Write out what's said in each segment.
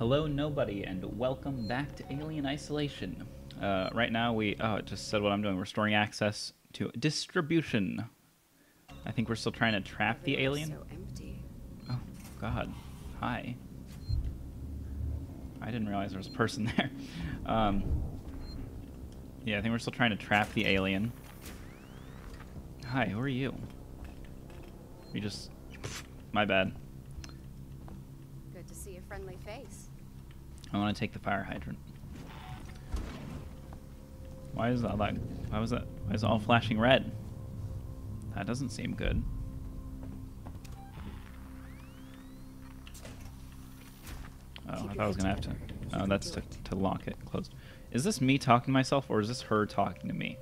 Hello, nobody, and welcome back to Alien Isolation. Uh, right now, we oh, it just said what I'm doing. Restoring access to distribution. I think we're still trying to trap the alien. So empty. Oh God, hi. I didn't realize there was a person there. Um, yeah, I think we're still trying to trap the alien. Hi, who are you? You just, my bad. Good to see a friendly face. I want to take the fire hydrant. Why is that like? Why was that? Why is it all flashing red? That doesn't seem good. Oh, I thought I was gonna have to. Oh, that's to, to lock it closed. Is this me talking to myself, or is this her talking to me?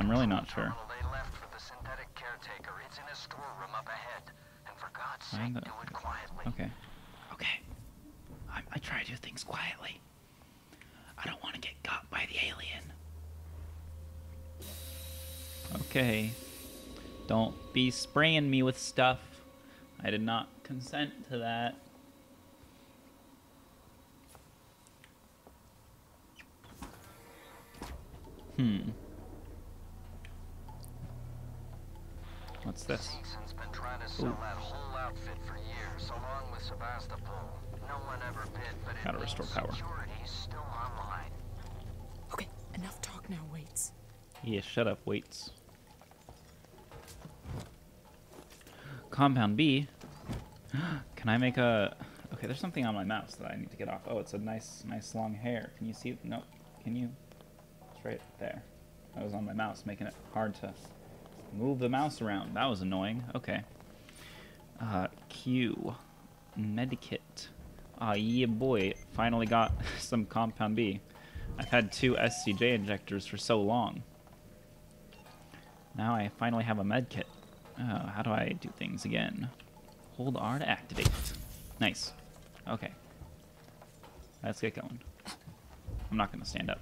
I'm really not sure. Okay. I, I try to do things quietly. I don't want to get got by the alien. Okay. Don't be spraying me with stuff. I did not consent to that. Hmm. What's this? Seegson's been trying to sell Ooh. That whole outfit for years, along with Sevastopol. No one ever bid, but it Gotta restore power. still. Okay, enough talk now, waits. Yeah, shut up, Waits. Compound B. Can I make a... Okay, there's something on my mouse that I need to get off. Oh, it's a nice, nice long hair. Can you see? No. Can you? It's right there. That was on my mouse, making it hard to move the mouse around. That was annoying. Okay. Uh, Q. Medikit. Ah, yeah, boy. Finally got some Compound B. I've had two SCJ injectors for so long. Now I finally have a med kit. Oh, how do I do things again? Hold R to activate. Nice. Okay. Let's get going. I'm not gonna stand up.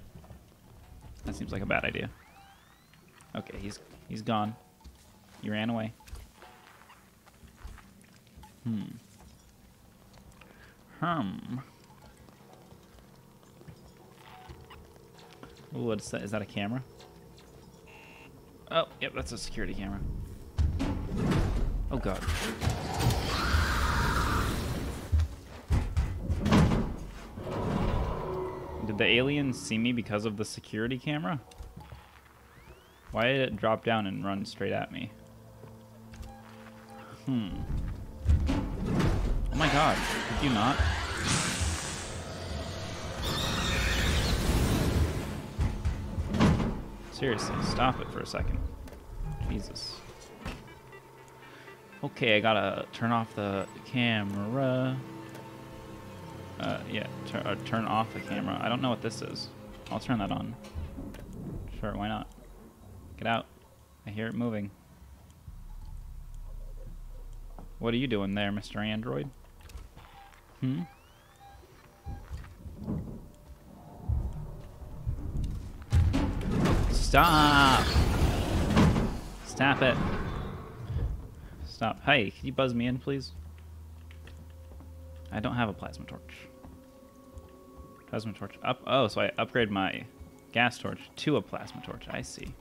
That seems like a bad idea. Okay, he's he's gone. He ran away. Hmm. Hmm. Ooh, what's that? Is that a camera? Oh, yep, that's a security camera. Oh god. Did the alien see me because of the security camera? Why did it drop down and run straight at me? Hmm. God, did you not? Seriously, stop it for a second. Jesus. Okay, I gotta turn off the camera. Uh, yeah, uh, turn off the camera. I don't know what this is. I'll turn that on. Sure, why not? Get out. I hear it moving. What are you doing there, Mr. Android? Hmm? Stop! Stop it. Stop. Hey, can you buzz me in, please? I don't have a plasma torch. Plasma torch up. Oh, so I upgrade my gas torch to a plasma torch. I see.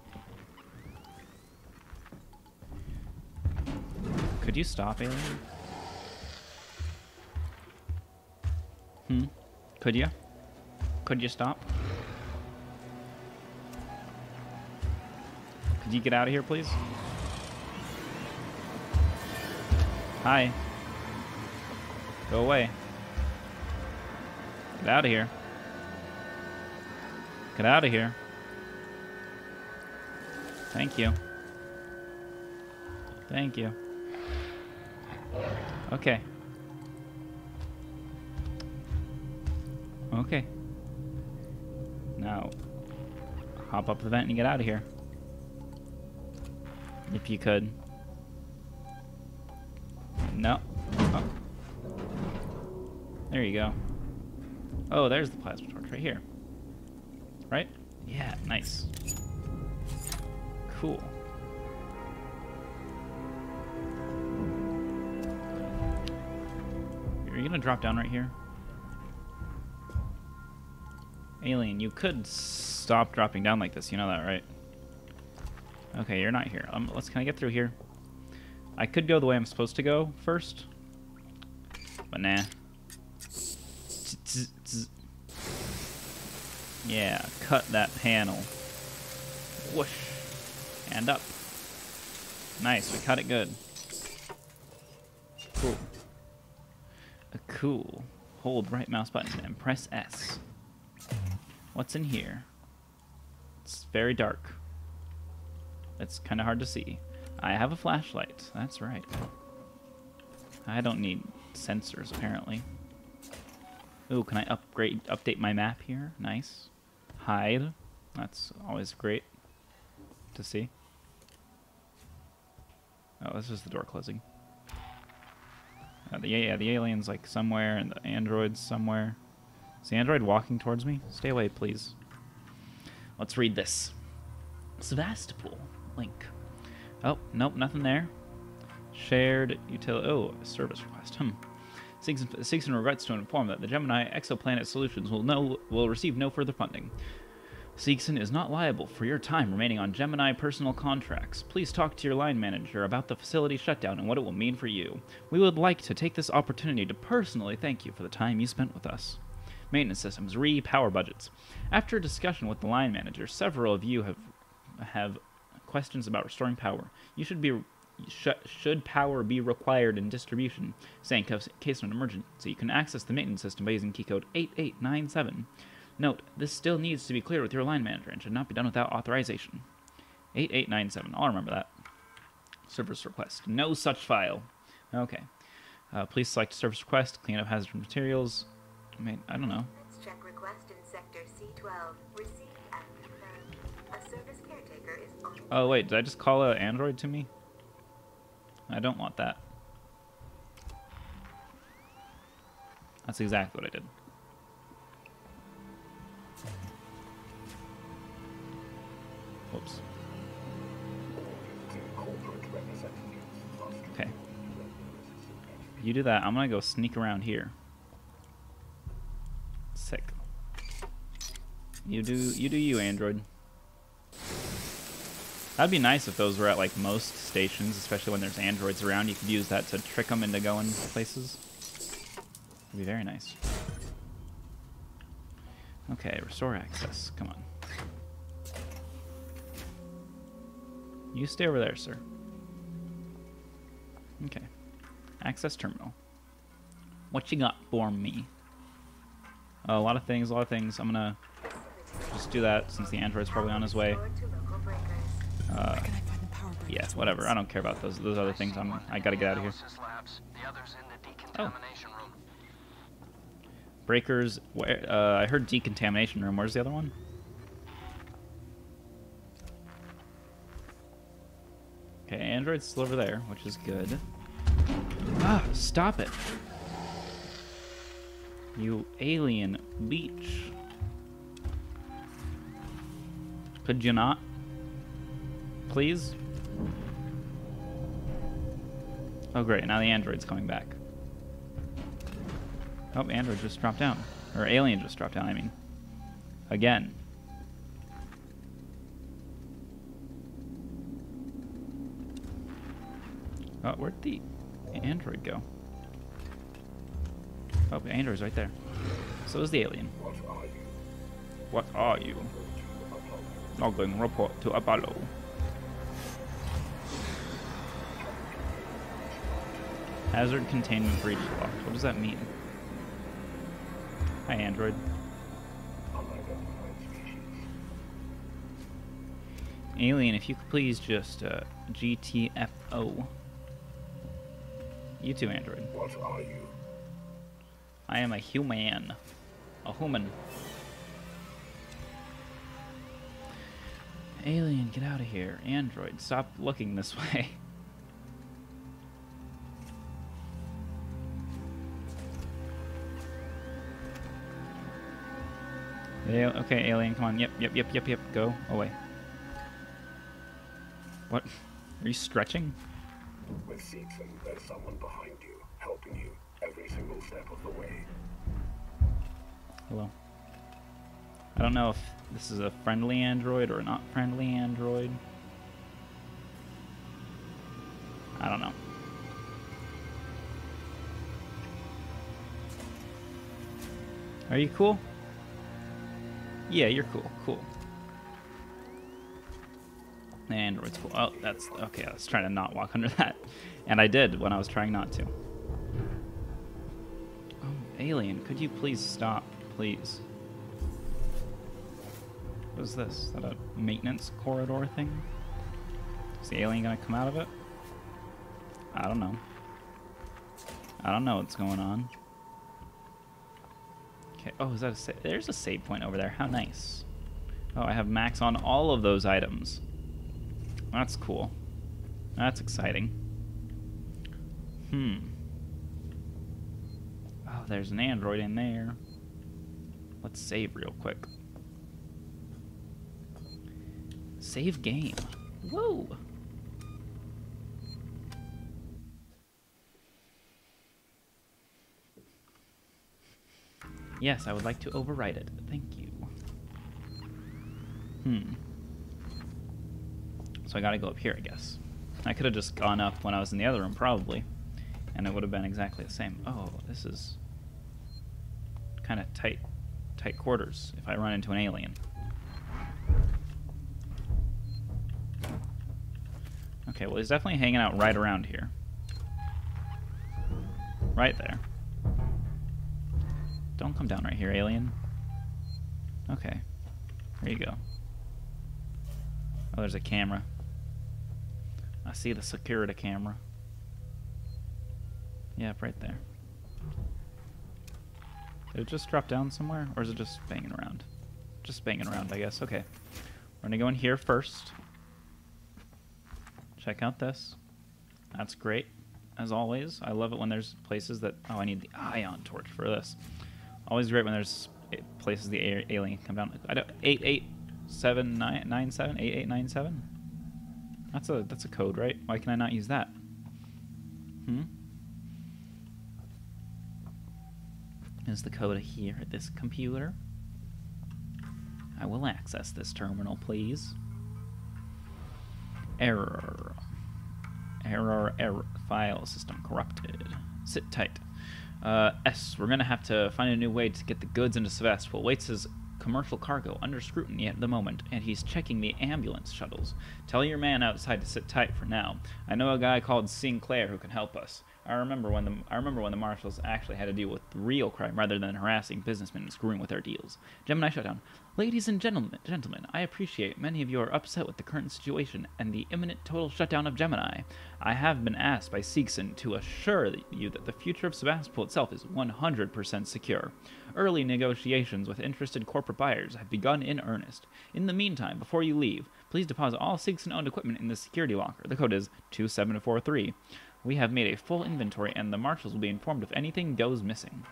Could you stop, alien? Hmm? Could you? Could you stop? Could you get out of here, please? Hi. Go away. Get out of here. Get out of here. Thank you. Thank you. Okay. Okay. Now, hop up the vent and get out of here. If you could. No. Oh. There you go. Oh, there's the plasma torch right here. Right? Yeah, nice. Cool. We you gonna drop down right here? Alien, you could stop dropping down like this. You know that, right? Okay, you're not here. Um, let's. Can I get through here? I could go the way I'm supposed to go first, but nah. Yeah, cut that panel. Whoosh. And up. Nice, we cut it good. Cool. A cool. Hold right mouse button and press S. What's in here? It's very dark. It's kind of hard to see. I have a flashlight. That's right. I don't need sensors, apparently. Ooh, can I upgrade, update my map here? Nice. Hide. That's always great to see. Oh, this is the door closing. Uh, the yeah, the alien's like somewhere, and the android's somewhere. Is the android walking towards me? Stay away, please. Let's read this. Sevastopol link. Oh, nope, nothing there. Shared utility. Oh, service request. Hmm. Seegson regrets to inform that the Gemini Exoplanet Solutions will no will receive no further funding. Seegson is not liable for your time remaining on Gemini personal contracts. Please talk to your line manager about the facility shutdown and what it will mean for you. We would like to take this opportunity to personally thank you for the time you spent with us. Maintenance systems, re power budgets. After a discussion with the line manager, several of you have have questions about restoring power. You should be sh should power be required in distribution, say in case of an emergency, so you can access the maintenance system by using keycode 8897. Note, this still needs to be clear with your line manager and should not be done without authorization. 8897, I'll remember that. Service request, no such file. Okay. Uh, please select service request, clean up hazardous materials. I mean, I don't know. Let's check request in sector C12. Received and. A service caretaker is on. Oh, wait, did I just call an android to me? I don't want that. That's exactly what I did. Whoops. Okay. You do that. I'm gonna go sneak around here. Sick. You do you do you, Android. That'd be nice if those were at like most stations, especially when there's androids around. You could use that to trick them into going places. It'd be very nice. Okay, restore access. Come on. You stay over there, sir. Okay. Access terminal. What you got for me? A lot of things, a lot of things. I'm gonna just do that since the android's probably on his way. Restored to local breakers. Uh, Where can I find the power breakers, yeah, whatever. I don't care about those those other things. I'm I gotta get out of here. Analysis labs, the others in the decontamination room. Breakers. Where? Uh, I heard decontamination room. Where's the other one? Okay, Android's still over there, which is good. Ah, stop it! You alien leech. Could you not? Please? Oh great, now the android's coming back. Oh, android just dropped down. Or alien just dropped down, I mean. Again. Oh, where'd the android go? Oh, the android's right there. So is the alien. What are you? Logging report to Apollo. Hazard containment breach locked. What does that mean? Hi, Android. Alien, if you could please just uh, GTFO. You too, Android. What are you? I am a human. A human. Alien, get out of here. Android, stop looking this way. Yeah, okay, alien, come on. Yep, yep, yep, yep, yep. Go away. What? Are you stretching? With Seegson, there's someone behind you, helping you every single step of the way. Hello. I don't know if this is a friendly android or not friendly android. I don't know. Are you cool? Yeah, you're cool. Cool. Android's cool. Oh, that's okay. I was trying to not walk under that, and I did when I was trying not to. Oh, alien, could you please stop, please? What is this? Is that a maintenance corridor thing? Is the alien gonna come out of it? I don't know. I don't know what's going on. Okay. Oh, is that a sa- there's a save point over there? How nice. Oh, I have max on all of those items. That's cool. That's exciting. Hmm. Oh, there's an android in there. Let's save real quick. Save game. Whoa. Yes, I would like to overwrite it. Thank you. Hmm. So I gotta go up here, I guess. I could have just gone up when I was in the other room, probably. And it would have been exactly the same. Oh, this is kind of tight, tight quarters if I run into an alien. Okay, well, he's definitely hanging out right around here. Right there. Don't come down right here, alien. Okay. There you go. Oh, there's a camera. I see the security camera. Yep, right there. Did it just drop down somewhere? Or is it just banging around? Just banging around, I guess. Okay. We're gonna go in here first. Check out this. That's great. As always, I love it when there's places that... Oh, I need the ion torch for this. Always great when there's places the alien can come down. I don't... 887997? 8897? That's a, that's a code, right? Why can I not use that? Hmm? Is the code here at this computer? I will access this terminal, please. Error. Error, error. File system corrupted. Sit tight. Uh, S, we're gonna have to find a new way to get the goods into Sevastopol. Waits his commercial cargo under scrutiny at the moment, and he's checking the ambulance shuttles. Tell your man outside to sit tight for now. I know a guy called Sinclair who can help us. I remember when the I remember when the marshals actually had to deal with real crime rather than harassing businessmen and screwing with their deals. Gemini Shutdown. Ladies and gentlemen, gentlemen, I appreciate many of you are upset with the current situation and the imminent total shutdown of Gemini. I have been asked by Seegson to assure you that the future of Sevastopol itself is 100% secure. Early negotiations with interested corporate buyers have begun in earnest. In the meantime, before you leave, please deposit all Seegson-owned equipment in the security locker. The code is 2743. We have made a full inventory, and the marshals will be informed if anything goes missing.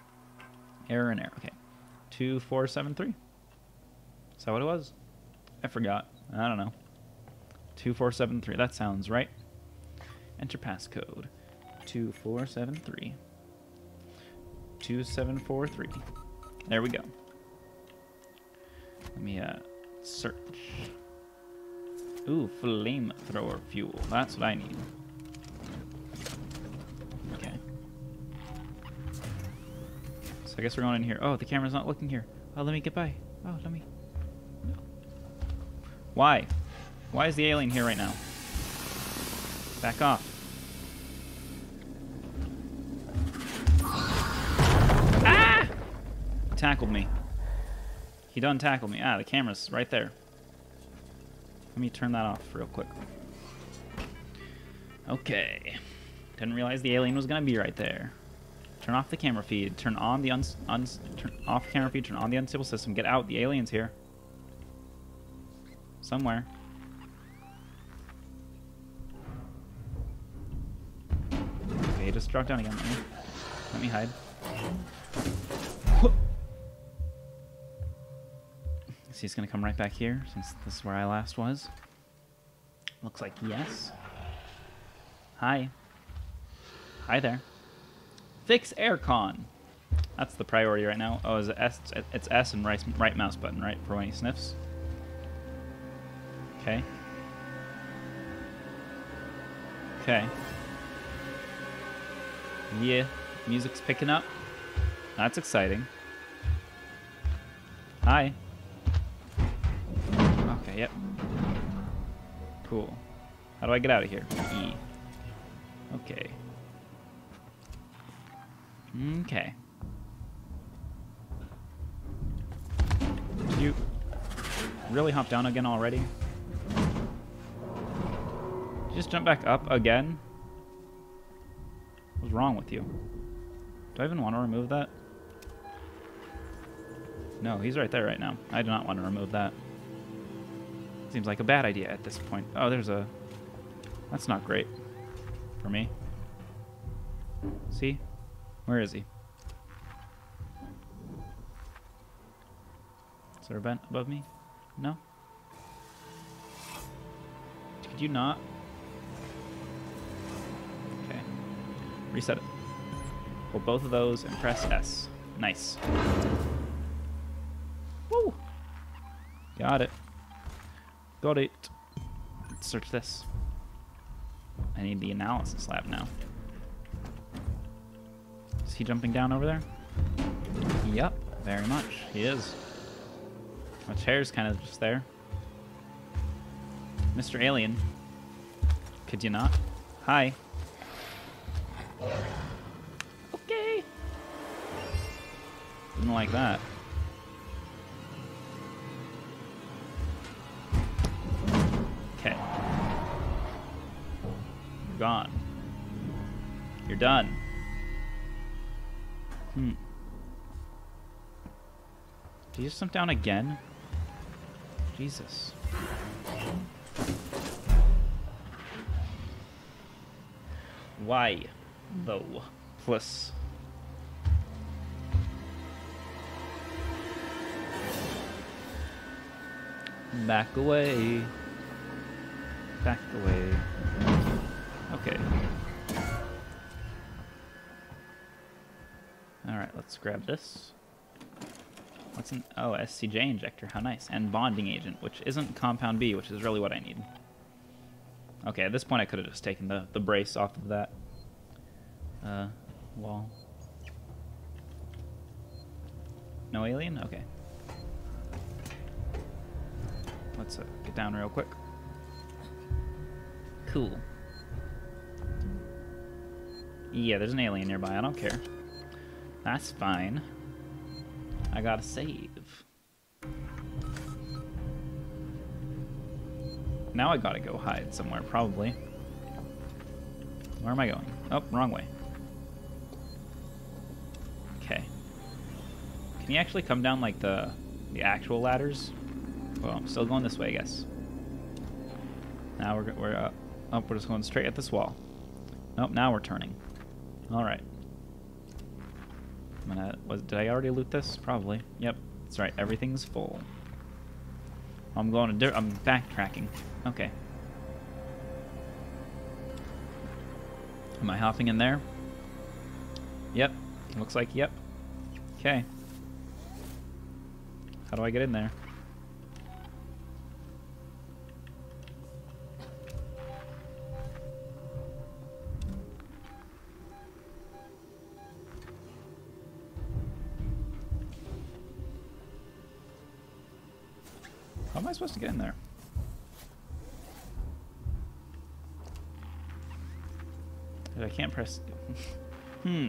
Error and error. Okay. 2473. Is that what it was? I forgot. I don't know. 2473. That sounds right. Enter passcode. 2473. 2743. There we go. Let me uh search. Ooh, flamethrower fuel. That's what I need. I guess we're going in here. Oh, the camera's not looking here. Oh, let me get by. Oh, let me. No. Why? Why is the alien here right now? Back off. Ah! Tackled me. He done tackled me. Ah, the camera's right there. Let me turn that off real quick. Okay. Didn't realize the alien was gonna be right there. Turn off the camera feed. Turn on the uns, turn off camera feed. Turn on the unstable system. Get out. The alien's here. Somewhere. Okay, just drop down again. Let me, let me hide. Is he's gonna come right back here since this is where I last was? Looks like yes. Hi. Hi there. Fix aircon. That's the priority right now. Oh, is it S? It's S and right, right mouse button, right, for when he sniffs. Okay. Okay. Yeah, music's picking up. That's exciting. Hi. Okay, yep. Cool. How do I get out of here? E. Okay. Okay. Did you really hop down again already? Just jump back up again? What's wrong with you? Do I even want to remove that? No, he's right there right now. I do not want to remove that. Seems like a bad idea at this point. Oh, there's a... That's not great. For me. See? Where is he? Is there a vent above me? No? Could you not? Okay. Reset it. Hold both of those and press S. Nice. Woo! Got it. Got it. Let's search this. I need the analysis lab now. Is he jumping down over there? Yep, very much. He is. My chair's kind of just there. Mr. Alien. Could you not? Hi. Okay. Didn't like that. Okay. You're gone. You're done. Hmm. Did you jump down again? Jesus. Why, though? Plus. Back away. Back away. Okay. Let's grab this. What's an... Oh, SCJ injector. How nice. And bonding agent, which isn't compound B, which is really what I need. Okay, at this point I could have just taken the, the brace off of that uh, wall. No alien? Okay. Let's uh, get down real quick. Cool. Yeah, there's an alien nearby. I don't care. That's fine. I gotta save. Now I gotta go hide somewhere, probably. Where am I going? Oh, wrong way. Okay. Can you actually come down like the the actual ladders? Well, I'm still going this way, I guess. Now we're we're up. Oh, we're just going straight at this wall. Nope. Now we're turning. All right. I'm gonna. Was did I already loot this? Probably. Yep. That's right. Everything's full. I'm going to. I'm backtracking. Okay. Am I hopping in there? Yep. Looks like yep. Okay. How do I get in there? To get in there? I can't press... hmm.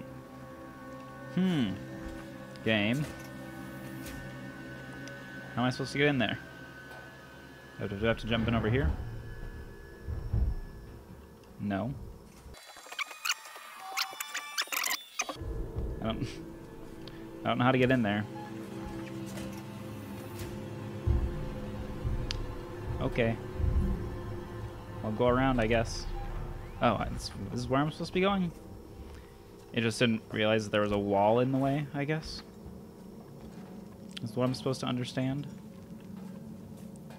Hmm. Game. How am I supposed to get in there? Do I have to jump in over here? No. I don't... I don't know how to get in there. Okay. I'll go around, I guess. Oh, this, is where I'm supposed to be going? It just didn't realize that there was a wall in the way, I guess. Is what I'm supposed to understand.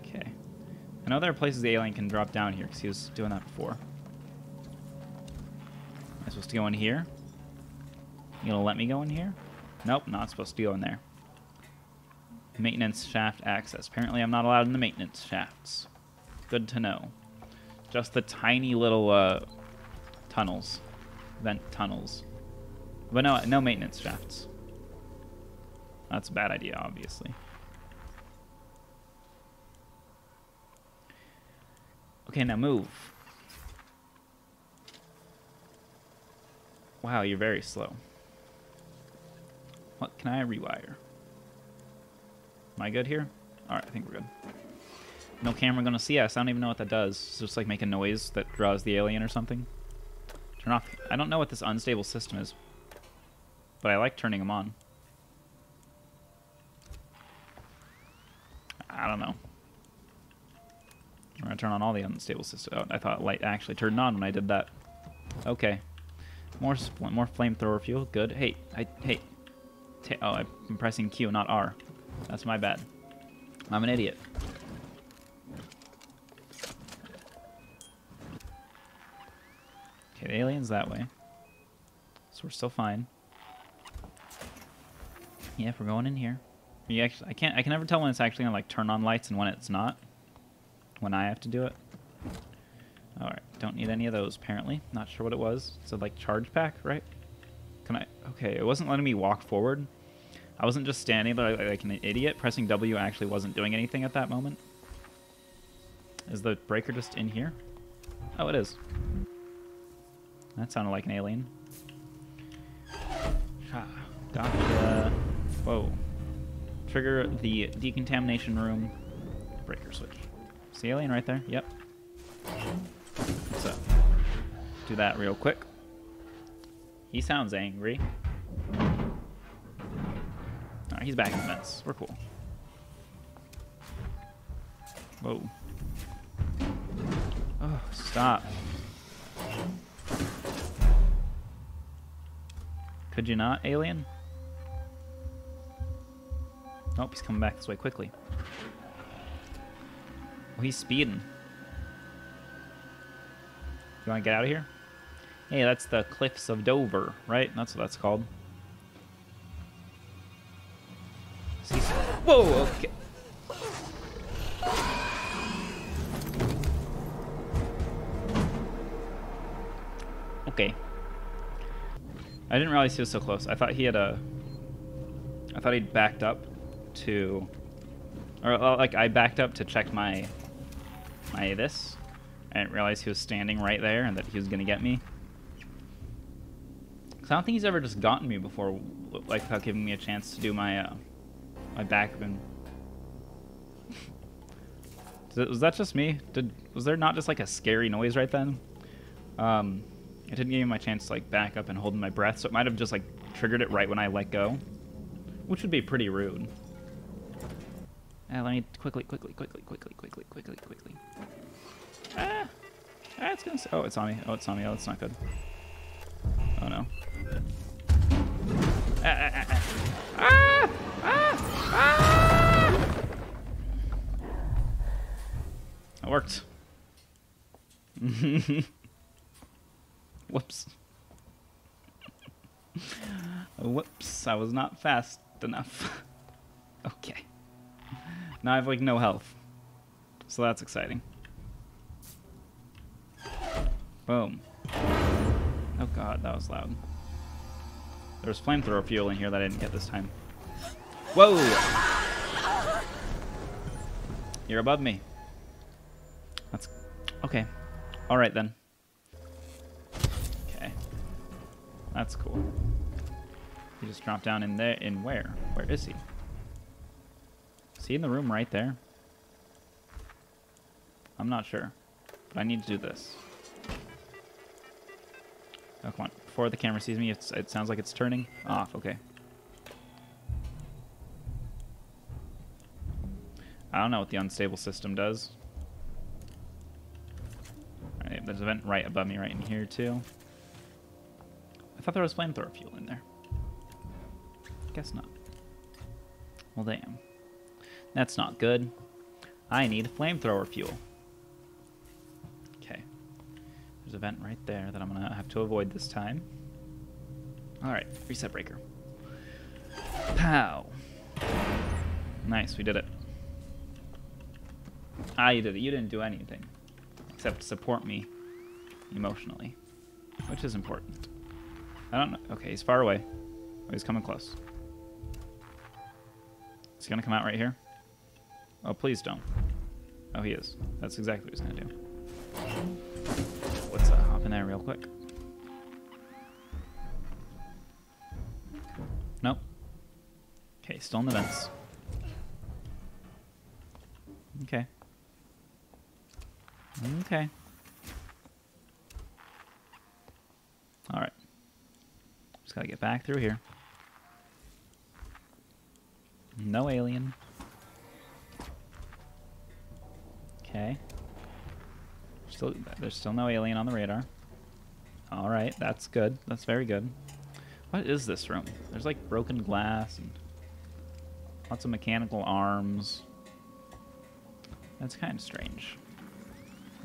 Okay. I know there are places the alien can drop down here, because he was doing that before. Am I supposed to go in here? You gonna let me go in here? Nope, not supposed to go in there. Maintenance shaft access. Apparently I'm not allowed in the maintenance shafts. Good to know. Just the tiny little uh, tunnels. Vent tunnels. But no, no maintenance shafts. That's a bad idea, obviously. Okay, now move. Wow, you're very slow. What can I rewire? Am I good here? Alright, I think we're good. No camera gonna see us. I don't even know what that does. It's just like make a noise that draws the alien or something. Turn off. I don't know what this unstable system is. But I like turning them on. I don't know. I'm gonna turn on all the unstable systems. Oh, I thought light actually turned on when I did that. Okay. More more flamethrower fuel. Good. Hey, I hey. oh, I'm pressing Q, not R. That's my bad. I'm an idiot. Okay, the alien's that way. So we're still fine. Yeah, if we're going in here. You actually, I can't. I can never tell when it's actually gonna like turn on lights and when it's not. When I have to do it. All right. Don't need any of those apparently. Not sure what it was. So like charge pack, right? Can I? Okay, it wasn't letting me walk forward. I wasn't just standing there like, like an idiot. Pressing W actually wasn't doing anything at that moment. Is the breaker just in here? Oh, it is. That sounded like an alien. Gotcha. Whoa. Trigger the decontamination room breaker switch. See alien right there? Yep. So, do that real quick. He sounds angry. He's back in the vents. We're cool. Whoa. Oh, stop. Could you not, alien? Nope, he's coming back this way quickly. Oh, he's speeding. You want to get out of here? Hey, that's the Cliffs of Dover, right? That's what that's called. Whoa, okay. Okay. I didn't realize he was so close. I thought he had a... I thought he'd backed up to... Or, like, I backed up to check my... My this. I didn't realize he was standing right there and that he was going to get me. Cause I don't think he's ever just gotten me before, like, without giving me a chance to do my, uh, my back and... was that just me? Did Was there not just, like, a scary noise right then? Um... I didn't give me my chance to like back up and hold my breath, so it might have just like triggered it right when I let go, which would be pretty rude. Uh, let me quickly, quickly, quickly, quickly, quickly, quickly, quickly. Ah, ah it's gonna. Oh, it's on me. Oh, it's on me. Oh, it's not good. Oh no. Ah, ah, ah, ah, ah, ah! That worked. Whoops. Whoops, I was not fast enough. okay. Now I have like no health. So that's exciting. Boom. Oh god, that was loud. There was flamethrower fuel in here that I didn't get this time. Whoa! You're above me. That's... Okay. Alright then. Okay. That's cool. He just dropped down in there. In where? Where is he? Is he in the room right there? I'm not sure. But I need to do this. Oh, come on. Before the camera sees me, it sounds like it's turning off. Okay. I don't know what the unstable system does. Alright, there's a vent right above me right in here, too I thought there was flamethrower fuel in there. Guess not. Well, damn. That's not good. I need flamethrower fuel. Okay. There's a vent right there that I'm going to have to avoid this time. Alright, reset breaker. Pow. Nice, we did it. Ah, you did it. You didn't do anything. Except support me emotionally. Which is important. I don't know. Okay, he's far away. Oh, he's coming close. Is he gonna come out right here? Oh, please don't. Oh, he is. That's exactly what he's gonna do. Let's uh, hop in there real quick. Nope. Okay, still in the vents. Okay. Okay. Alright. Just gotta get back through here. No alien. Okay. Still, there's still no alien on the radar. Alright, that's good. That's very good. What is this room? There's like broken glass and lots of mechanical arms. That's kind of strange.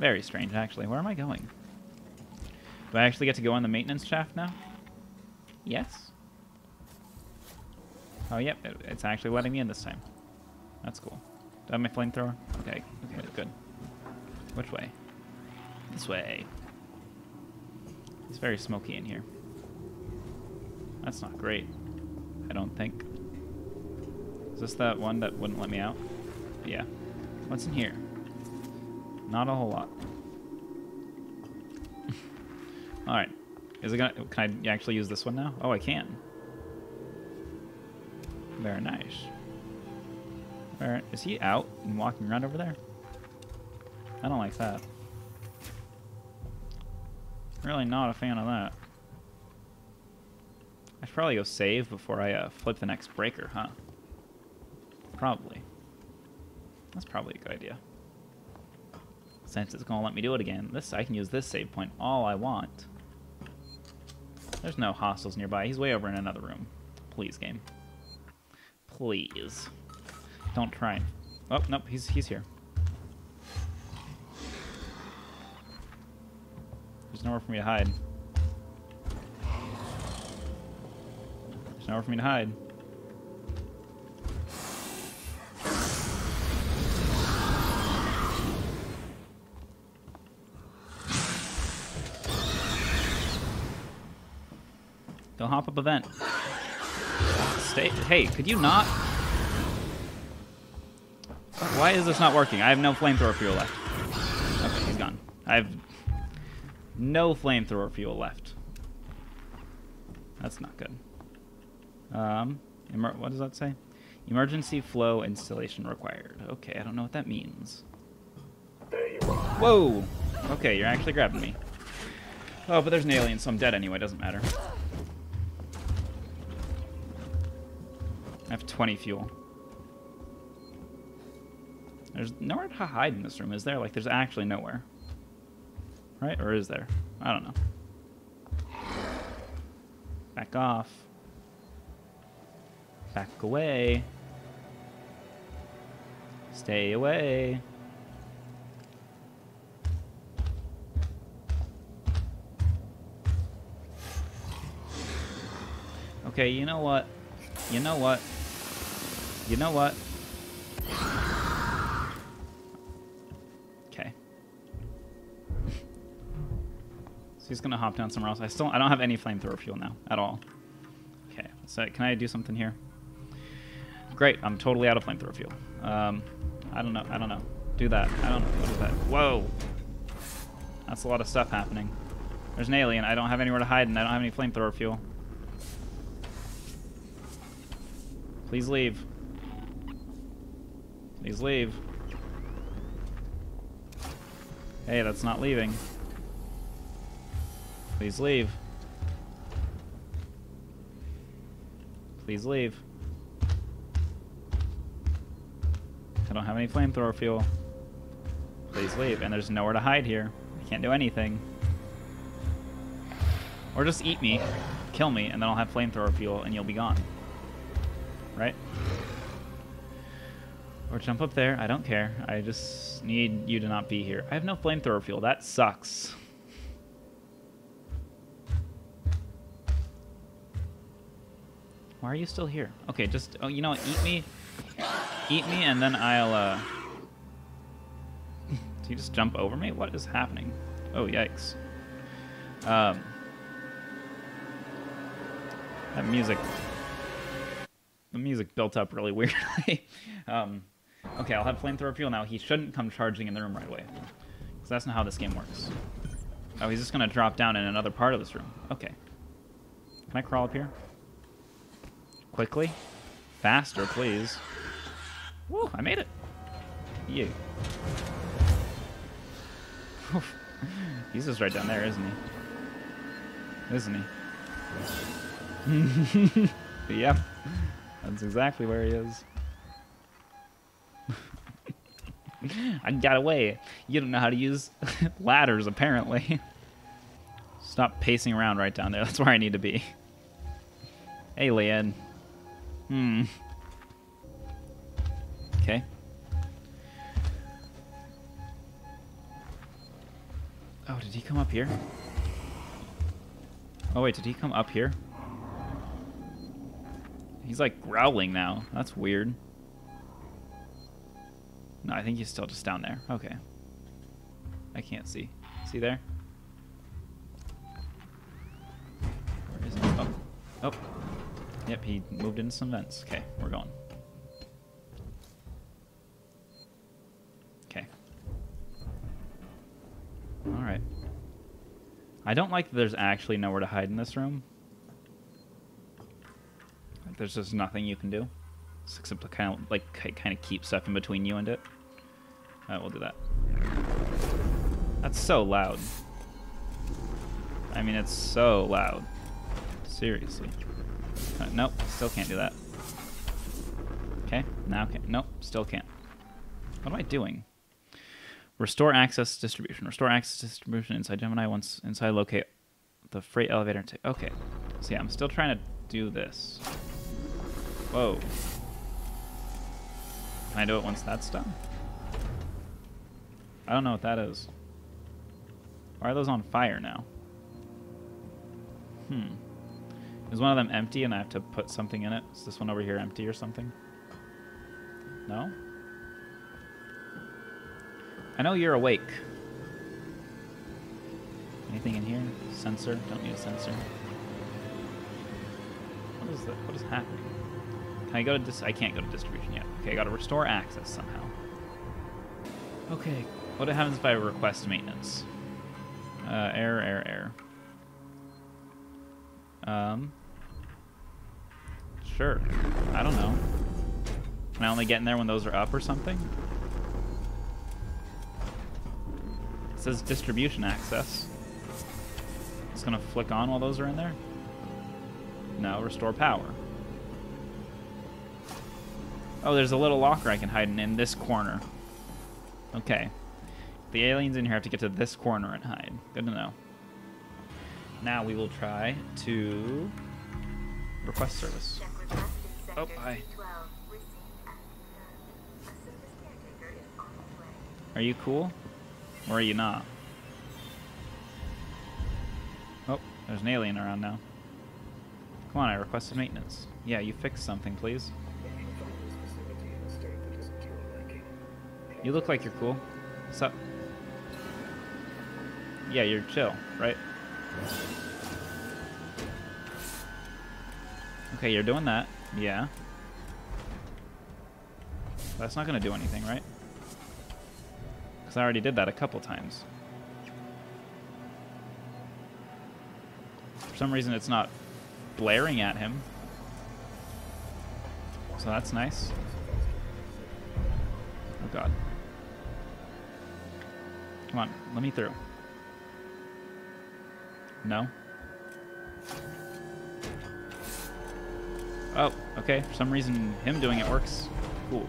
Very strange, actually. Where am I going? Do I actually get to go on the maintenance shaft now? Yes. Oh, yep. It, it's actually letting me in this time. That's cool. Do I have my flamethrower? Okay. Okay, good. Which way? This way. It's very smoky in here. That's not great. I don't think. Is this that one that wouldn't let me out? Yeah. What's in here? Not a whole lot. Alright. Is it gonna can I actually use this one now? Oh I can. Very nice. Very, is he out and walking around over there? I don't like that. Really not a fan of that. I should probably go save before I uh, flip the next breaker, huh? Probably. That's probably a good idea. Since it's gonna let me do it again, this I can use this save point all I want. There's no hostiles nearby. He's way over in another room. Please, game. Please. Don't try. Oh, nope, he's he's here. There's nowhere for me to hide. There's nowhere for me to hide. Don't hop up a vent. Stay. Hey, could you not? Why is this not working? I have no flamethrower fuel left. Okay, he's gone. I have no flamethrower fuel left. That's not good. Um, what does that say? Emergency flow installation required. Okay, I don't know what that means. Whoa! Okay, you're actually grabbing me. Oh, but there's an alien, so I'm dead anyway. Doesn't matter. I have 20 fuel. There's nowhere to hide in this room, is there? Like, there's actually nowhere. Right? Or is there? I don't know. Back off. Back away. Stay away. Okay, you know what? You know what? You know what? Okay. so he's gonna hop down somewhere else. I still I don't have any flamethrower fuel now at all. Okay, so can I do something here? Great, I'm totally out of flamethrower fuel. Um, I don't know. I don't know. Do that. I don't know. What is that? Whoa. That's a lot of stuff happening. There's an alien. I don't have anywhere to hide, and I don't have any flamethrower fuel. Please leave. Please leave. Hey, that's not leaving. Please leave. Please leave. I don't have any flamethrower fuel. Please leave. And there's nowhere to hide here. I can't do anything. Or just eat me, kill me, and then I'll have flamethrower fuel and you'll be gone. Or jump up there. I don't care. I just need you to not be here. I have no flamethrower fuel. That sucks. Why are you still here? Okay, just oh, you know what? Eat me, eat me, and then I'll. uh... Do you just jump over me? What is happening? Oh yikes! Um, that music. The music built up really weirdly. um, okay, I'll have flamethrower fuel now. He shouldn't come charging in the room right away, because that's not how this game works. Oh, he's just gonna drop down in another part of this room. Okay. Can I crawl up here? Quickly? Faster, please. Woo, I made it. You. He's just right down there, isn't he? Isn't he? yep. That's exactly where he is. I got away. You don't know how to use ladders, apparently. Stop pacing around right down there. That's where I need to be. Alien. Hmm. Okay. Oh, did he come up here? Oh, wait, did he come up here? He's like growling now. That's weird. No, I think he's still just down there. Okay. I can't see. See there? Where is he? Oh. Oh. Yep, he moved into some vents. Okay, we're going. Okay. Alright. I don't like that there's actually nowhere to hide in this room. Like, there's just nothing you can do. Except kind of, like, kind of keep stuff in between you and it. Alright, we'll do that. That's so loud. I mean, it's so loud. Seriously. Uh, nope, still can't do that. Okay, now can't. Nope, still can't. What am I doing? Restore access distribution. Restore access distribution inside Gemini once inside locate the freight elevator. okay, so yeah, I'm still trying to do this. Whoa. Can I do it once that's done? I don't know what that is. Why are those on fire now? Hmm. Is one of them empty and I have to put something in it? Is this one over here empty or something? No? I know you're awake. Anything in here? Sensor? Don't need a sensor. What is that? What is happening? Can I go to dis- I can't go to distribution yet. Okay, I gotta restore access somehow. Okay, what happens if I request maintenance? Uh, error, error, error. Um, sure. I don't know. Can I only get in there when those are up or something? It says distribution access. It's gonna flick on while those are in there? No, restore power. Oh, there's a little locker I can hide in, in this corner. Okay. The aliens in here have to get to this corner and hide. Good to know. Now we will try to request service. Check request in Oh, hi. C12. Received and confirmed. A service caretaker is on its way. Are you cool? Or are you not? Oh, there's an alien around now. Come on, I requested maintenance. Yeah, you fix something, please. You look like you're cool. What's up? Yeah, you're chill, right? Okay, you're doing that. Yeah. That's not gonna do anything, right? Because I already did that a couple times. For some reason, it's not blaring at him. So that's nice. Let me through. No? Oh, okay. For some reason, him doing it works. Cool.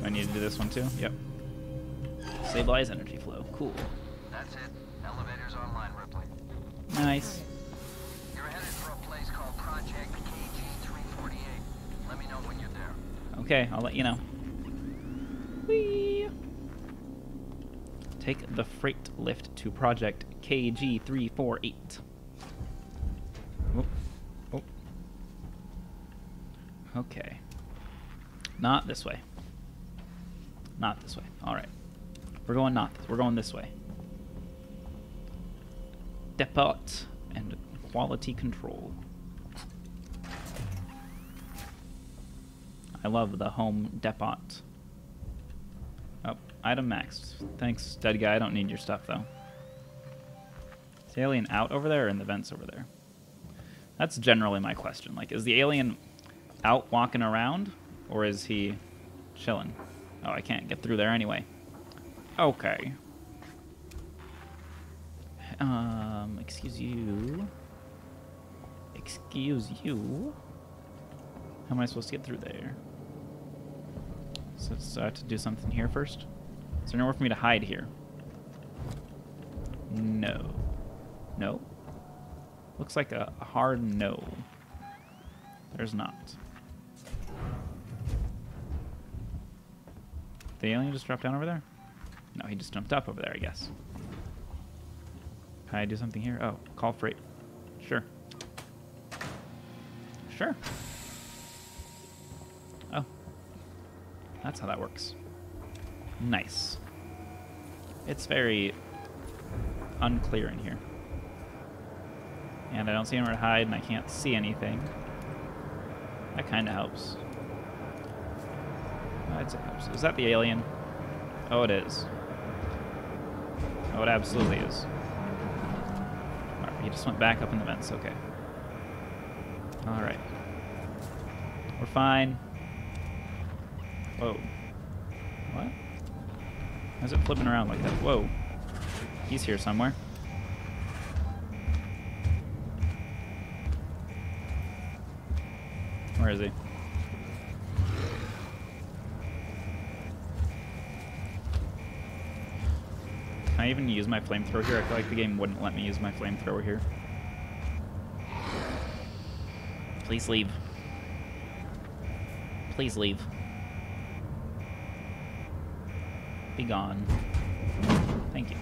Do I need to do this one too? Yep. Stabilize energy flow. Cool. That's it. Elevator's online, Ripley. Nice. You're headed for a place called Project KG-348. Let me know when you're there. Okay, I'll let you know. Take the freight lift to Project KG348. Oh, Oh. Okay. Not this way. Not this way. All right. We're going not. this. We're going this way. Depot and quality control. I love the home depot. Item maxed. Thanks, dead guy. I don't need your stuff though. Is the alien out over there or in the vents over there? That's generally my question. Like, is the alien out walking around, or is he chilling? Oh, I can't get through there anyway. Okay. Um, excuse you. Excuse you. How am I supposed to get through there? So, so I have to do something here first? Is there nowhere for me to hide here? No. No? Looks like a hard no. There's not. The alien just dropped down over there? No, he just jumped up over there, I guess. Can I do something here? Oh, call freight. Sure. Sure. Oh. That's how that works. Nice. It's very unclear in here. And I don't see anywhere to hide, and I can't see anything. That kind of helps. I'd helps. Is that the alien? Oh, it is. Oh, it absolutely is. He just went back up in the vents. Okay. Alright. We're fine. Whoa. Why is it flipping around like that? Whoa. He's here somewhere. Where is he? Can I even use my flamethrower here? I feel like the game wouldn't let me use my flamethrower here. Please leave. Please leave. Be gone. Thank you.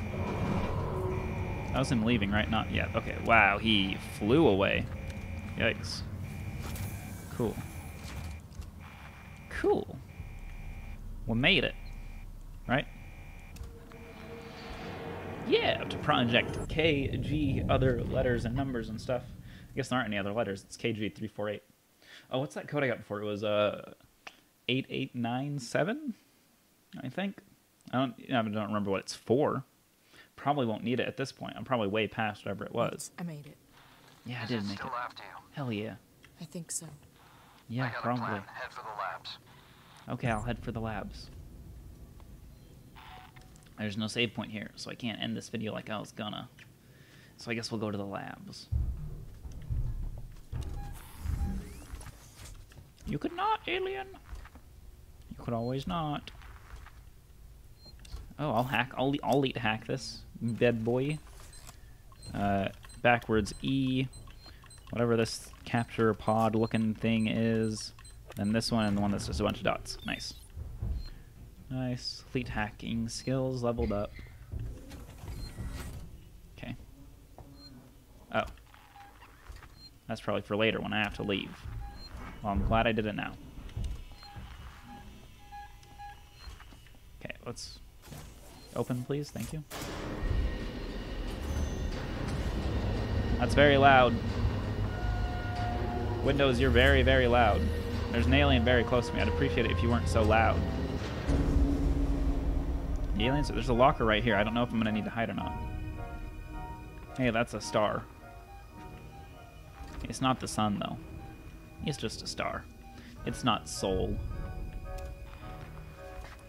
That was him leaving, right? Not yet. Okay, wow, he flew away. Yikes. Cool. Cool. We made it. Right? Yeah, to Project KG, other letters and numbers and stuff. I guess there aren't any other letters. It's KG348. Oh, what's that code I got before? It was uh, 8897, I think. I don't, I don't remember what it's for. Probably won't need it at this point. I'm probably way past whatever it was. I made it. Yeah, I Is did it make it. after you? Hell yeah. I think so. Yeah, I got probably. a plan. Head for the labs. Okay, I'll head for the labs. There's no save point here, so I can't end this video like I was gonna. So I guess we'll go to the labs. You could not, alien. You could always not. Oh, I'll hack. I'll I'll eat hack this bad boy. Uh, backwards E, whatever this capture pod looking thing is. Then this one and the one that's just a bunch of dots. Nice. Nice. Elite hacking skills leveled up. Okay. Oh. That's probably for later when I have to leave. Well, I'm glad I did it now. Okay, let's open, please. Thank you. That's very loud. Windows, you're very, very loud. There's an alien very close to me. I'd appreciate it if you weren't so loud. Aliens, there's a locker right here. I don't know if I'm gonna need to hide or not. Hey, that's a star. It's not the sun, though. It's just a star. It's not Sol.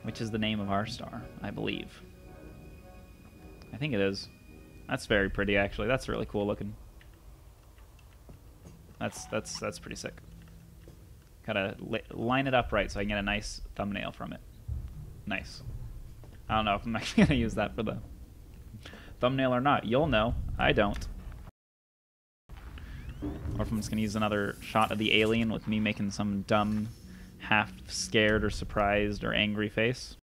Which is the name of our star, I believe. I think it is. That's very pretty, actually. That's really cool looking. That's that's that's pretty sick. Gotta li line it up right so I can get a nice thumbnail from it. Nice. I don't know if I'm actually gonna use that for the thumbnail or not. You'll know. I don't. Or if I'm just gonna use another shot of the alien with me making some dumb, half scared or surprised or angry face.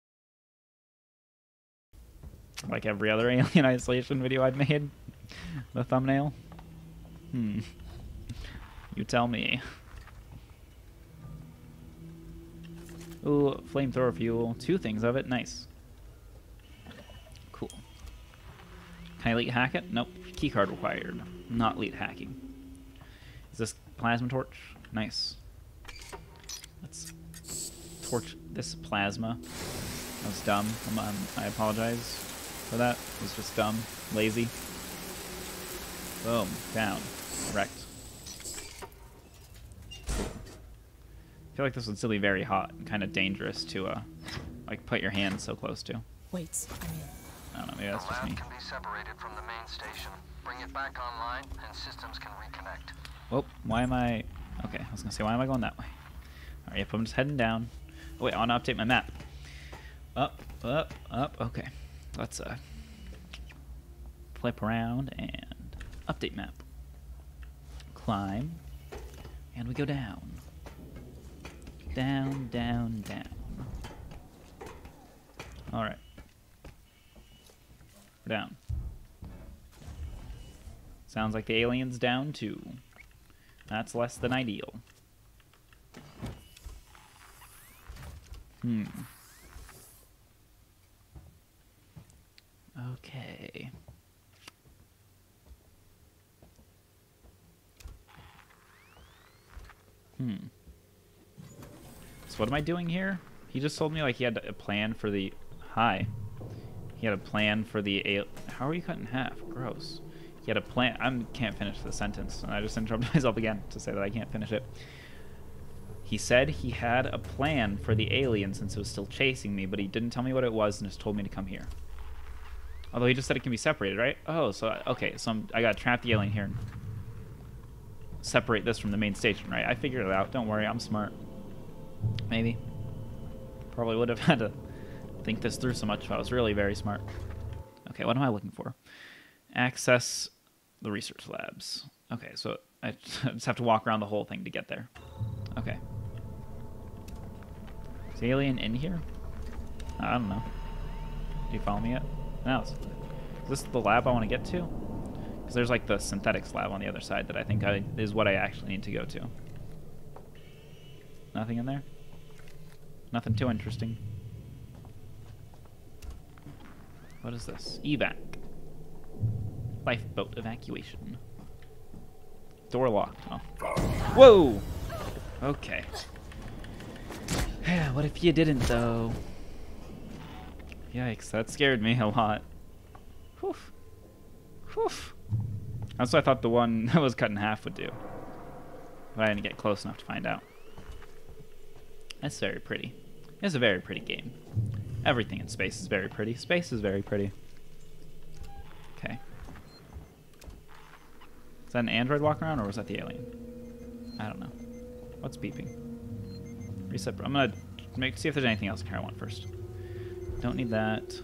Like every other Alien Isolation video I've made. the thumbnail. Hmm. You tell me. Ooh, flamethrower fuel. Two things of it. Nice. Cool. Can I elite hack it? Nope. Keycard required. Not elite hacking. Is this plasma torch? Nice. Let's torch this plasma. That was dumb. I'm, um, I apologize for that. It was just dumb. Lazy. Boom. Down. Wrecked. Cool. I feel like this would still be very hot and kind of dangerous to, uh, like, put your hands so close to. Wait, I mean, I don't know, maybe that's just me. can be separated from the main station. Bring it back online, and systems can reconnect. Well, why am I... Okay, I was going to say, why am I going that way? Alright, yep, I'm just heading down. Oh, wait, I want to update my map. Up, up, up. Okay. Let's uh, flip around and update map. Climb. And we go down. Down, down, down. Alright. We're down. Sounds like the alien's down too. That's less than ideal. Hmm. Okay. Hmm. So what am I doing here? He just told me like he had a plan for the hi. He had a plan for the. How are you cut in half? Gross. He had a plan. I can't finish the sentence, and I just interrupted myself again to say that I can't finish it. He said he had a plan for the alien since it was still chasing me, but he didn't tell me what it was and just told me to come here. Although he just said it can be separated, right? Oh, so okay, so I'm, I got to trap the alien here and separate this from the main station, right? I figured it out. Don't worry, I'm smart. Maybe. Probably would have had to think this through so much if I was really very smart. Okay, what am I looking for? Access the research labs. Okay, so I just have to walk around the whole thing to get there. Okay. Is the alien in here? I don't know. Do you follow me yet? No. Is this the lab I want to get to? Because there's like the synthetics lab on the other side that I think I, mm-hmm. is what I actually need to go to. Nothing in there? Nothing too interesting. What is this? Evac. Lifeboat evacuation. Door locked. Oh. Whoa! Okay. Yeah. what if you didn't, though? Yikes, that scared me a lot. Whew. Whew. That's what I thought the one that was cut in half would do. But I didn't get close enough to find out. That's very pretty. It's a very pretty game. Everything in space is very pretty. Space is very pretty. Okay. Is that an android walking around, or was that the alien? I don't know. What's beeping? Reset. I'm gonna make see if there's anything else here I want first. Don't need that.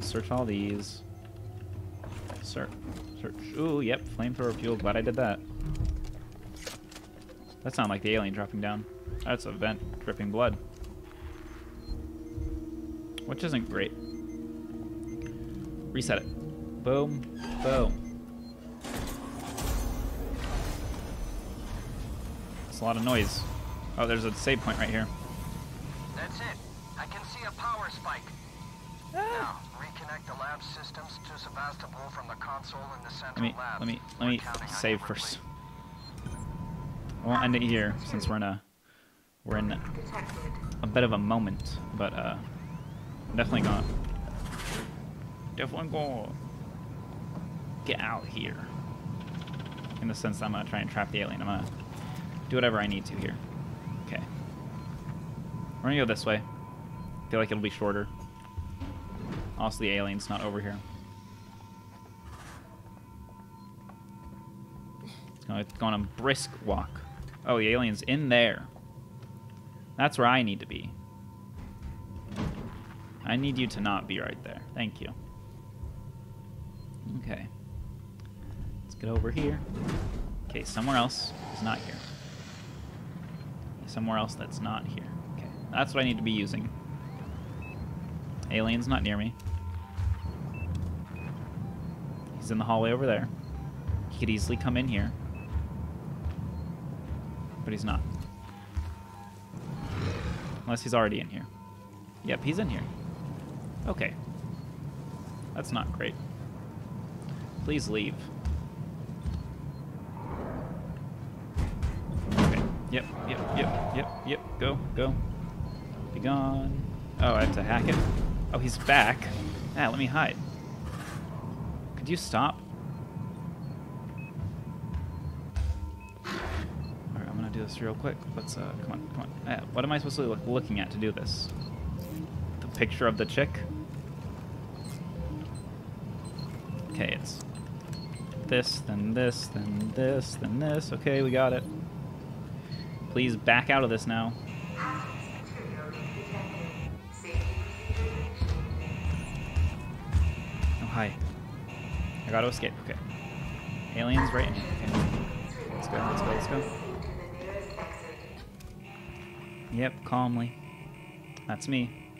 Search all these. Search. Search. Ooh, yep. Flamethrower fuel. Glad I did that. That sounded like the alien dropping down. That's a vent dripping blood. Which isn't great. Reset it. Boom. Boom. It's a lot of noise. Oh, there's a save point right here. The lab systems to Sevastopol from the console in the Let me lab. let me let me save first. I won't end it here since we're in a we're in a bit of a moment, but uh, definitely gonna definitely gonna get out here. In the sense that I'm gonna try and trap the alien. I'm gonna do whatever I need to here. Okay. We're gonna go this way. I feel like it'll be shorter. Also, the alien's not over here. It's gonna go on a brisk walk. Oh, the alien's in there. That's where I need to be. I need you to not be right there. Thank you. Okay. Let's get over here. Okay, somewhere else is not here. Somewhere else that's not here. Okay, that's what I need to be using. Alien's not near me. He's in the hallway over there. He could easily come in here. But he's not. Unless he's already in here. Yep, he's in here. Okay. That's not great. Please leave. Okay. Yep, yep, yep, yep, yep. Go, go. Be gone. Oh, I have to hack it. Oh, he's back. Ah, let me hide. You stop? Alright, I'm gonna do this real quick. Let's, uh, come on, come on. Ah, what am I supposed to be look- looking at to do this? The picture of the chick? Okay, it's this, then this, then this, then this. Okay, we got it. Please back out of this now. I gotta escape. Okay. Aliens right in here. Okay. Let's go, let's go, let's go. Yep, calmly. That's me.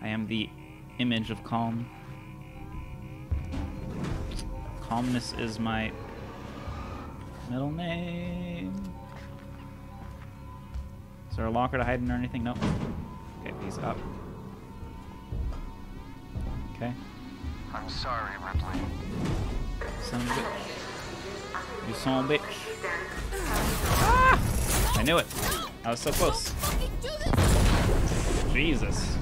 I am the image of calm. Calmness is my middle name. Is there a locker to hide in or anything? Nope. Okay, he's up. Okay. I'm sorry, Ripley. Son of a bitch. You son of a bitch. Ah! I knew it. I was so close. Jesus.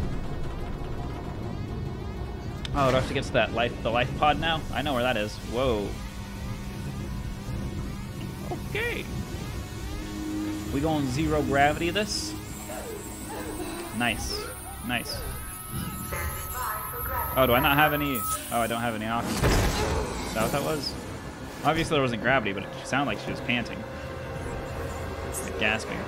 Oh, do I have to get to that life, the life pod now? I know where that is. Whoa. Okay. We going zero gravity this? Nice. Nice. Oh, do I not have any? Oh, I don't have any oxygen. Is that what that was? Obviously there wasn't gravity, but it sounded like she was panting. Like gasping.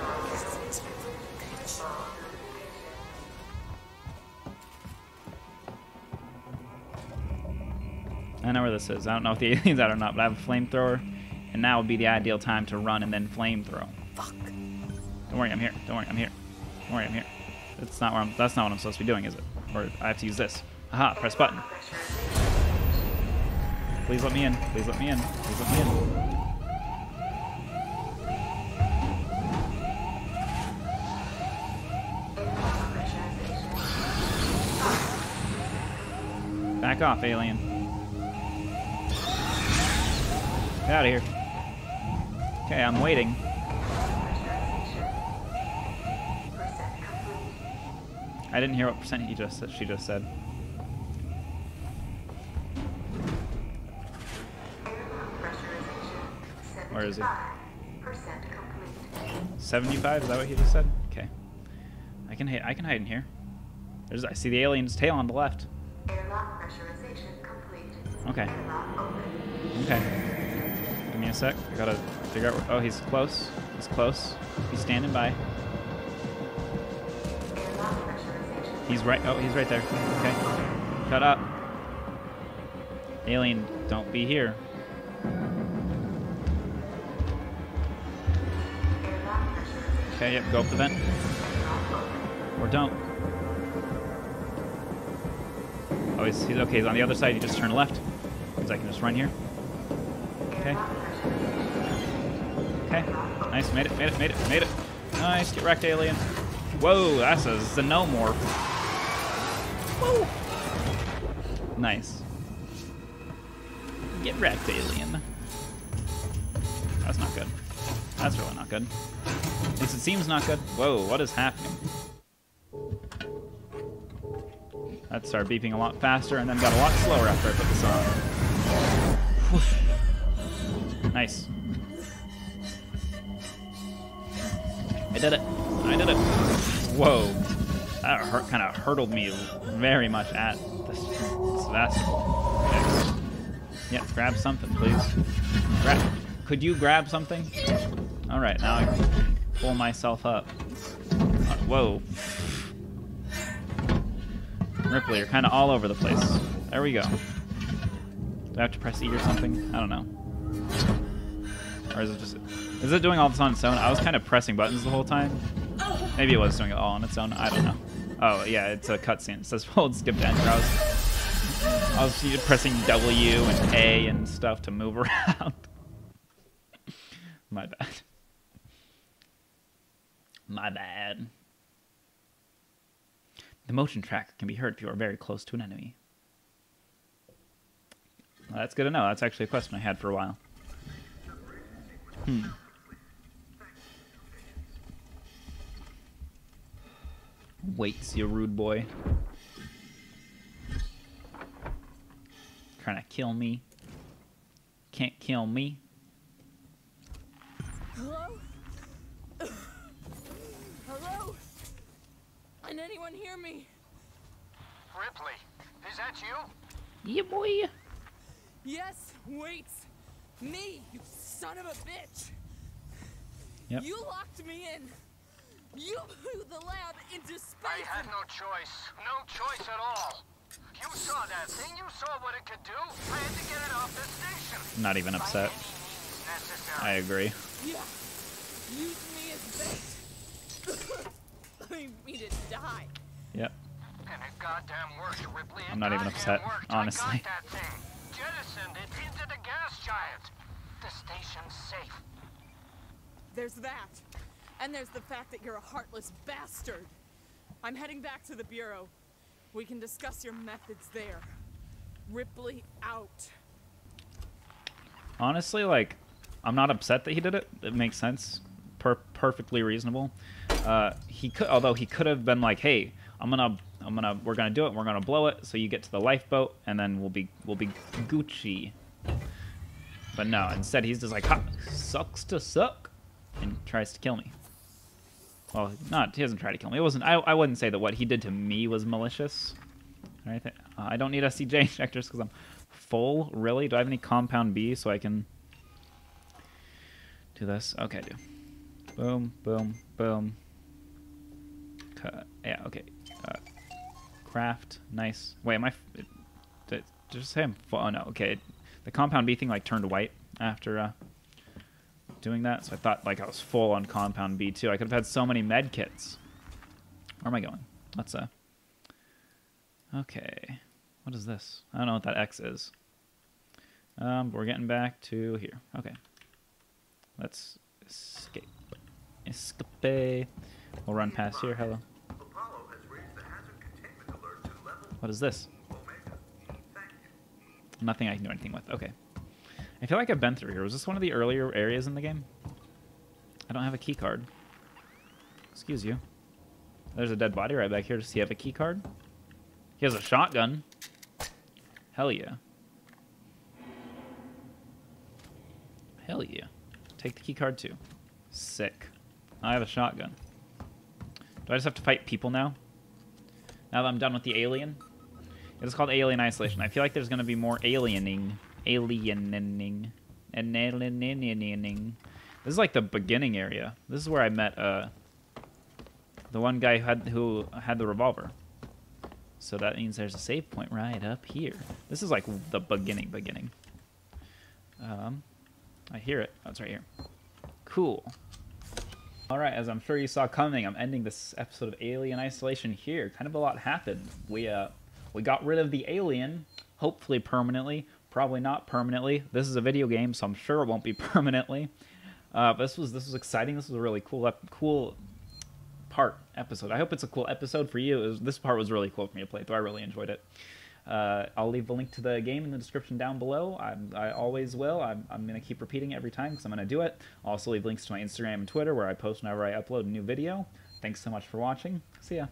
I know where this is. I don't know if the aliens out or not, but I have a flamethrower, and now would be the ideal time to run and then flamethrow. Fuck. Don't worry, I'm here. Don't worry, I'm here. Don't worry, I'm here. That's not where I'm. That's not what I'm supposed to be doing, is it? Or I have to use this. Aha! Press button. Please let me in. Please let me in. Please let me in. Back off, alien. Get out of here. Okay, I'm waiting. I didn't hear what percent he just she just said. Where is he? 75? Is that what he just said? Okay. I can hide. I can hide in here. There's. I see the alien's tail on the left. Airlock pressurization complete. Okay. Okay. Give me a sec. I gotta figure out. Where, oh, he's close. He's close. He's standing by. He's right. Oh, he's right there. Okay. Shut up. Alien, don't be here. Okay, yep, go up the vent. Or don't. Oh, he's, he's okay. He's on the other side. You just turn left. Because I can just run here. Okay. Okay. Nice. Made it. Made it. Made it. Made it. Nice. Get wrecked, alien. Whoa, that's a xenomorph. Whoa. Nice. Get wrecked, alien. That's not good. That's really not good. It seems not good. Whoa, what is happening? That started beeping a lot faster and then got a lot slower after I put this on. nice. I did it. I did it. Whoa. That hurt, kind of hurtled me very much at this Sevastopol. Okay. Yeah, grab something, please. Grab. Could you grab something? All right, now I can pull myself up. Uh, whoa. Ripley, you're kind of all over the place. There we go. Do I have to press E or something? I don't know. Or is it just... Is it doing all this on its own? I was kind of pressing buttons the whole time. Maybe it was doing it all on its own. I don't know. Oh, yeah, it's a cutscene. It says hold skip to enter. I was, I was pressing W and A and stuff to move around. My bad. My bad. The motion track can be heard if you are very close to an enemy. Well, that's good to know. That's actually a question I had for a while. Hmm. Waits, you rude boy. Trying to kill me. Can't kill me. Hello? Can anyone hear me? Ripley, is that you? Yeah, boy. Yes, wait. Me, you son of a bitch. Yep. You locked me in. You blew the lab into space. I had no choice. No choice at all. You saw that thing. You saw what it could do. I had to get it off the station. Not even upset. By any means necessary. I agree. Yeah. Use me as bait. Leave me to die. Yep. And it goddamn worked, Ripley. I'm not even upset, worked. honestly. I got that thing. Jettisoned it into the gas giant. The station's safe. There's that. And there's the fact that you're a heartless bastard. I'm heading back to the Bureau. We can discuss your methods there. Ripley out. Honestly, like, I'm not upset that he did it. It makes sense. Per- perfectly reasonable. Uh, he could, although he could have been like, "Hey, I'm gonna, I'm gonna, we're gonna do it. We're gonna blow it. So you get to the lifeboat, and then we'll be, we'll be Gucci." But no, instead he's just like, ha, "Sucks to suck," and tries to kill me. Well, not he doesn't try to kill me. It wasn't. I, I wouldn't say that what he did to me was malicious. Or anything. Uh, I don't need SCJ injectors because I'm full. Really? Do I have any compound B so I can do this? Okay, I do. Boom, boom, boom. Yeah, okay. Uh, craft. Nice. Wait, am I? It, did, did it say I'm full? Oh no. Okay. The compound B thing like turned white after uh, doing that, so I thought like I was full on compound B too. I could have had so many med kits. Where am I going? Let's uh. Okay. What is this? I don't know what that X is. Um, we're getting back to here. Okay. Let's escape. Escape. We'll run past here. Hello. What is this? Nothing I can do anything with. Okay. I feel like I've been through here. Was this one of the earlier areas in the game? I don't have a key card. Excuse you. There's a dead body right back here. Does he have a key card? He has a shotgun. Hell yeah. Hell yeah. Take the key card too. Sick. I have a shotgun. Do I just have to fight people now? Now that I'm done with the alien? It's called Alien Isolation. I feel like there's going to be more aliening. Aliening. And aliening. This is like the beginning area. This is where I met uh, the one guy who had, who had the revolver. So that means there's a save point right up here. This is like the beginning, beginning. Um, I hear it. Oh, right here. Cool. All right, as I'm sure you saw coming, I'm ending this episode of Alien Isolation here. Kind of a lot happened. We uh, we got rid of the alien, hopefully permanently. Probably not permanently. This is a video game, so I'm sure it won't be permanently. Uh, this was this was exciting. This was a really cool cool part episode. I hope it's a cool episode for you. Was, this part was really cool for me to play through. I really enjoyed it. Uh, I'll leave the link to the game in the description down below. I, I always will. I'm, I'm going to keep repeating every time because I'm going to do it. I'll also leave links to my Instagram and Twitter where I post whenever I upload a new video. Thanks so much for watching. See ya.